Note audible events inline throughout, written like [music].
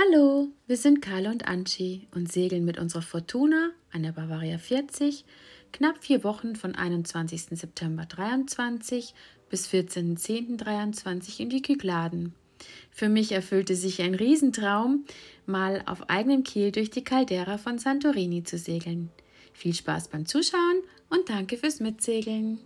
Hallo, wir sind Carla und Anchi und segeln mit unserer Fortuna an der Bavaria 40 knapp vier Wochen von 21. September 23 bis 14.10.23 in die Kykladen. Für mich erfüllte sich ein Riesentraum, mal auf eigenem Kiel durch die Caldera von Santorini zu segeln. Viel Spaß beim Zuschauen und danke fürs Mitsegeln.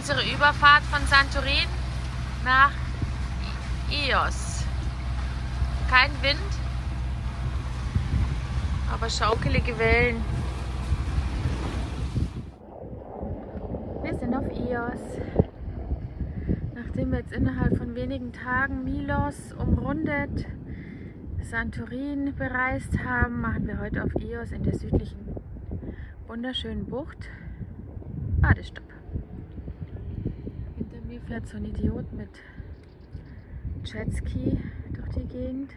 Unsere Überfahrt von Santorin nach Ios. Kein Wind, aber schaukelige Wellen. Wir sind auf Ios. Nachdem wir jetzt innerhalb von wenigen Tagen Milos umrundet, Santorin bereist haben, machen wir heute auf Ios in der südlichen wunderschönen Bucht Badestopp fährt so ein Idiot mit Jetski durch die Gegend.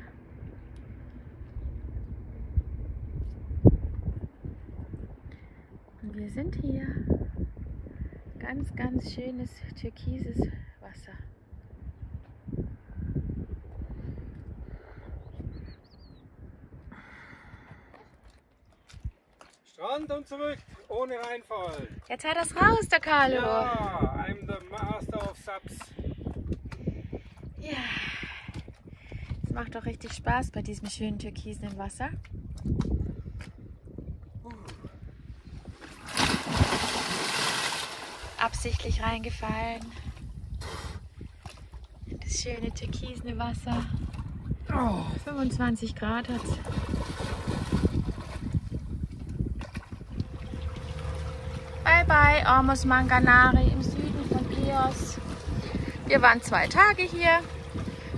Und wir sind hier. Ganz, ganz schönes türkises Wasser. Strand und zurück, ohne Reinfall. Jetzt hat das raus, der Carlo. Ja, I'm the master of subs. Ja. Es macht doch richtig Spaß bei diesem schönen türkisen Wasser. Absichtlich reingefallen. Das schöne türkisene Wasser. Oh, 25 Grad hat. Bye bye, Ormus Manganari im Süden von Ios. Wir waren zwei Tage hier,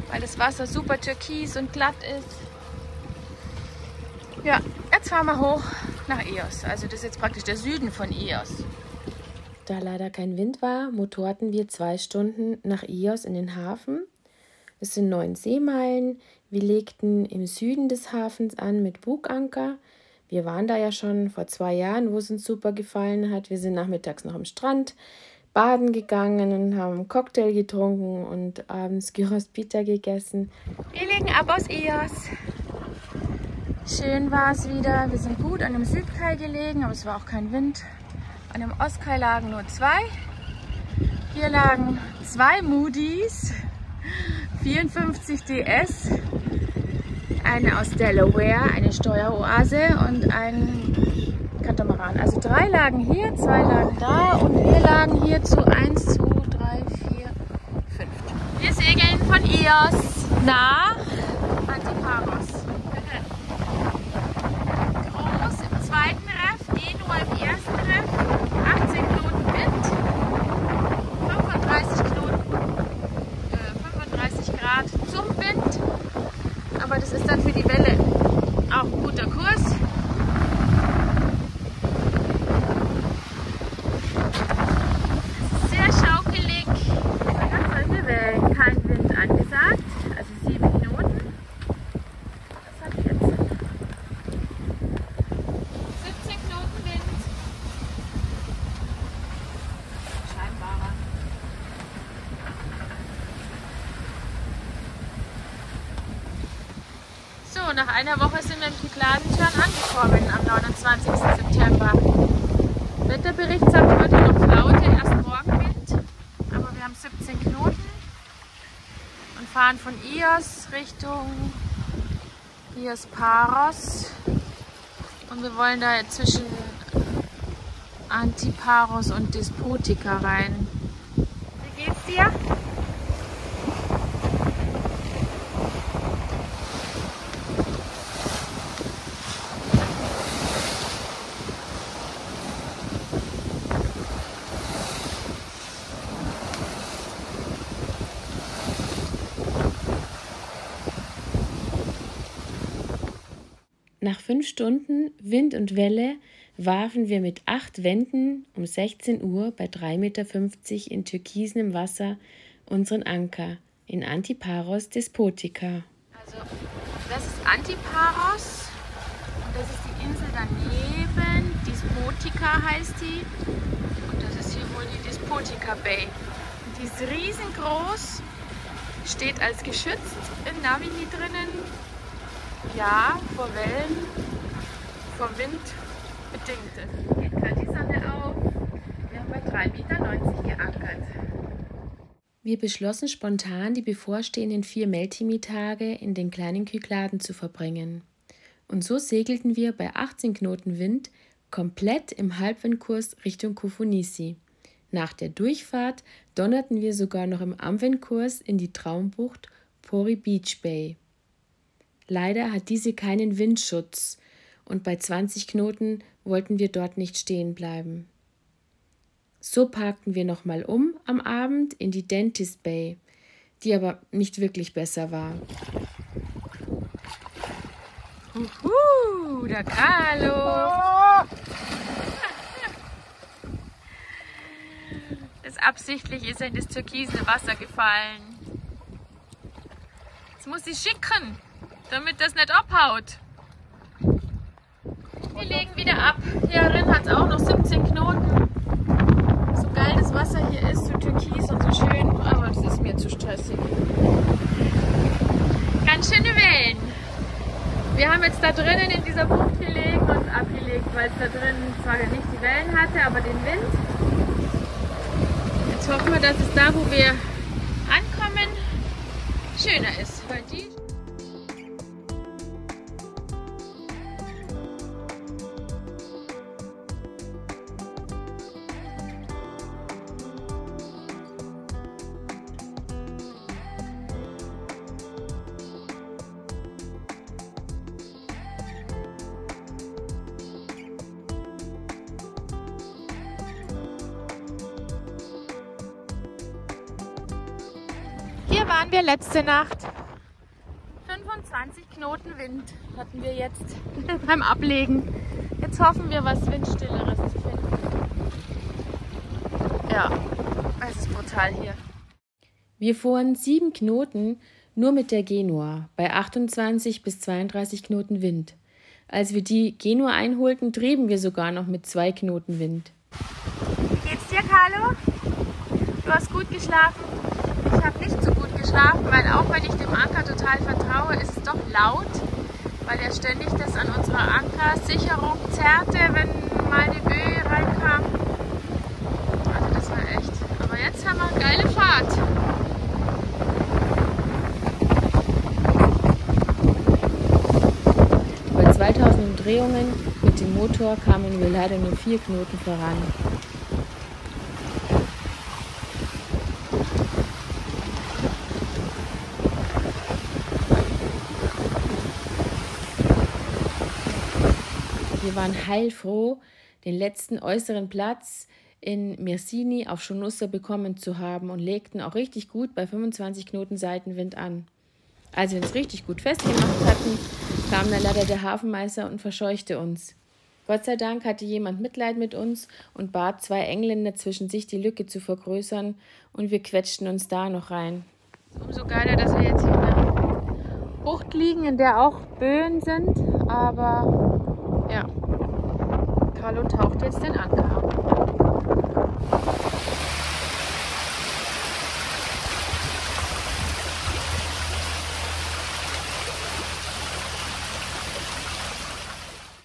weil das Wasser super türkis und glatt ist. Ja, jetzt fahren wir hoch nach Ios. Also das ist jetzt praktisch der Süden von Ios. Da leider kein Wind war, motorten wir zwei Stunden nach Ios in den Hafen. Es sind neun Seemeilen. Wir legten im Süden des Hafens an mit Buganker. Wir waren da ja schon vor zwei Jahren, wo es uns super gefallen hat. Wir sind nachmittags noch am Strand baden gegangen und haben Cocktail getrunken und abends Gyros Pita gegessen. Wir legen ab aus Ios. Schön war es wieder. Wir sind gut an dem Südkai gelegen, aber es war auch kein Wind. An dem Ostkai lagen nur zwei. Hier lagen zwei Moody's, 54 DS eine aus Delaware, eine Steueroase und ein Katamaran. Also drei lagen hier, zwei lagen da und wir lagen hier zu 1, 2, 3, 4, 5. Wir segeln von Ios nach Antiparos. Groß im zweiten Reff, Genua im ersten Reff, 18 Knoten Wind, 35 Knoten, äh, 35 Grad zum Wind aber das ist dann für die Welle auch ein guter Kurs. Sehr schaukelig, ganz solche Wellen, kein Wind angesagt, also 7 Knoten. Was habe ich jetzt? 17 Knoten Wind. Scheinbarer. So, nach einer Woche sind wir in Kykladen angekommen am 29. September. Wetterbericht sagt heute noch Flaute, erst Morgenwind, aber wir haben 17 Knoten und fahren von Ios Richtung Ios Paros und wir wollen da zwischen Antiparos und Despotica rein. Wie geht's dir? Nach fünf Stunden Wind und Welle warfen wir mit acht Wänden um 16 Uhr bei 3,50 Meter in türkisem Wasser unseren Anker in Antiparos Despotica. Also, das ist Antiparos und das ist die Insel daneben. Despotica heißt die. Und das ist hier wohl die Despotica Bay. Die ist riesengroß, steht als geschützt in Navigny drinnen. Ja, vor Wellen, vor Wind bedingt. Geht gerade die Sonne auf. Wir haben bei 3,90 Meter geankert. Wir beschlossen spontan, die bevorstehenden vier Meltimi-Tage in den kleinen Kykladen zu verbringen. Und so segelten wir bei 18 Knoten Wind komplett im Halbwindkurs Richtung Kufunisi. Nach der Durchfahrt donnerten wir sogar noch im Amwindkurs in die Traumbucht Pori Beach Bay. Leider hat diese keinen Windschutz und bei 20 Knoten wollten wir dort nicht stehen bleiben. So parkten wir nochmal um am Abend in die Dentist Bay, die aber nicht wirklich besser war. Uhu, der Carlo! Das absichtlich ist er in das türkisene Wasser gefallen. Jetzt muss ich schicken, damit das nicht abhaut. Wir legen wieder ab. Hierin hat es auch noch 17 Knoten geil das Wasser hier ist, so türkis und so schön, aber das ist mir zu stressig. Ganz schöne Wellen. Wir haben jetzt da drinnen in dieser Bucht gelegen und abgelegt, weil es da drinnen zwar nicht die Wellen hatte, aber den Wind. Jetzt hoffen wir, dass es da, wo wir ankommen, schöner ist. Hier waren wir letzte Nacht. 25 Knoten Wind hatten wir jetzt [laughs] beim Ablegen. Jetzt hoffen wir, was Windstilleres zu finden. Ja, es ist brutal hier. Wir fuhren sieben Knoten nur mit der Genua bei 28 bis 32 Knoten Wind. Als wir die Genua einholten, trieben wir sogar noch mit zwei Knoten Wind. Wie geht's dir, Carlo? Du hast gut geschlafen? Ich habe nicht so gut geschlafen, weil auch wenn ich dem Anker total vertraue, ist es doch laut, weil er ständig das an unserer Ankersicherung zerrte, wenn mal die Böe reinkam. Also das war echt. Aber jetzt haben wir eine geile Fahrt. Bei 2000 Umdrehungen mit dem Motor kamen wir leider nur vier Knoten voran. Wir waren heilfroh, den letzten äußeren Platz in Mersini auf Schonussa bekommen zu haben und legten auch richtig gut bei 25 Knoten Seitenwind an. Als wir uns richtig gut festgemacht hatten, kam dann leider der Hafenmeister und verscheuchte uns. Gott sei Dank hatte jemand Mitleid mit uns und bat zwei Engländer zwischen sich die Lücke zu vergrößern und wir quetschten uns da noch rein. Umso geiler, dass wir jetzt hier in einer Bucht liegen, in der auch Böen sind, aber ja, Carlo taucht jetzt den Anker ab.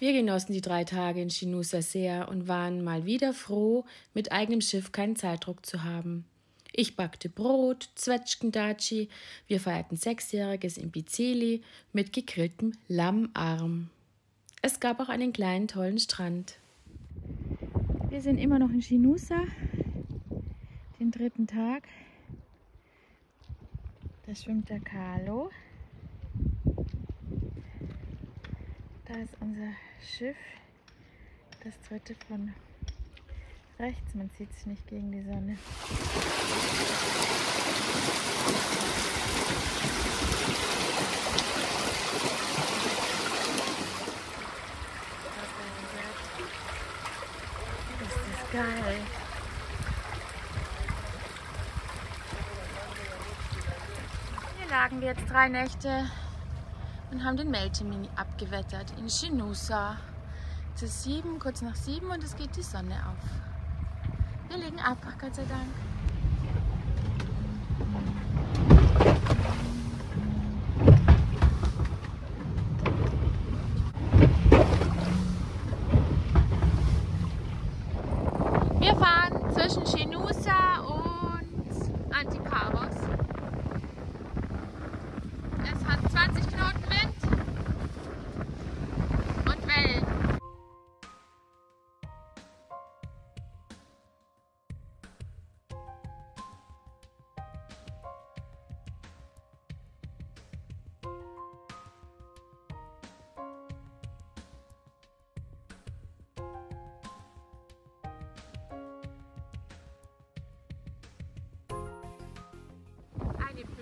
Wir genossen die drei Tage in Chinusa sehr und waren mal wieder froh, mit eigenem Schiff keinen Zeitdruck zu haben. Ich backte Brot, Zwetschgendatschi, wir feierten Sechsjähriges in mit gegrilltem Lammarm. Es gab auch einen kleinen tollen Strand. Wir sind immer noch in Chinusa, den dritten Tag. Da schwimmt der Carlo. Da ist unser Schiff, das dritte von rechts. Man sieht es nicht gegen die Sonne. Geil. Hier lagen wir jetzt drei Nächte und haben den Meldtermin abgewettert in Shinusa. Es ist sieben, kurz nach sieben und es geht die Sonne auf. Wir legen ab, Gott sei Dank. Wir fahren zwischen Shinusa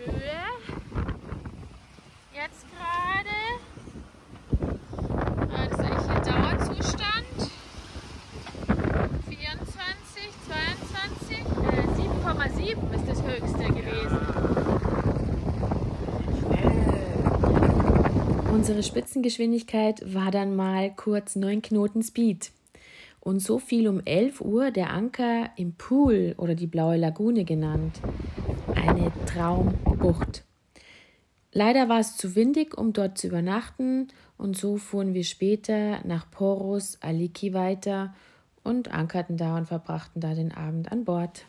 Böe. Jetzt gerade. Ist eigentlich ein Dauerzustand. 24, 22, äh, 7,7 ist das höchste gewesen. Unsere Spitzengeschwindigkeit war dann mal kurz 9 Knoten Speed. Und so fiel um 11 Uhr der Anker im Pool oder die Blaue Lagune genannt. Eine Traumbucht. Leider war es zu windig, um dort zu übernachten, und so fuhren wir später nach Poros Aliki weiter und ankerten da und verbrachten da den Abend an Bord.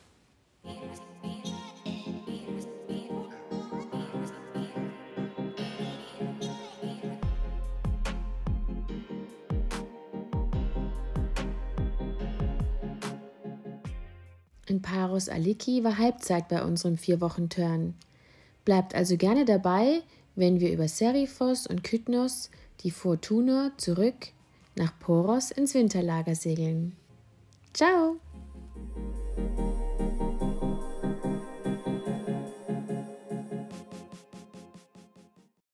In Paros Aliki war Halbzeit bei unserem Vier-Wochen-Turn. Bleibt also gerne dabei, wenn wir über Serifos und Kytnos, die Fortuna, zurück nach Poros ins Winterlager segeln. Ciao!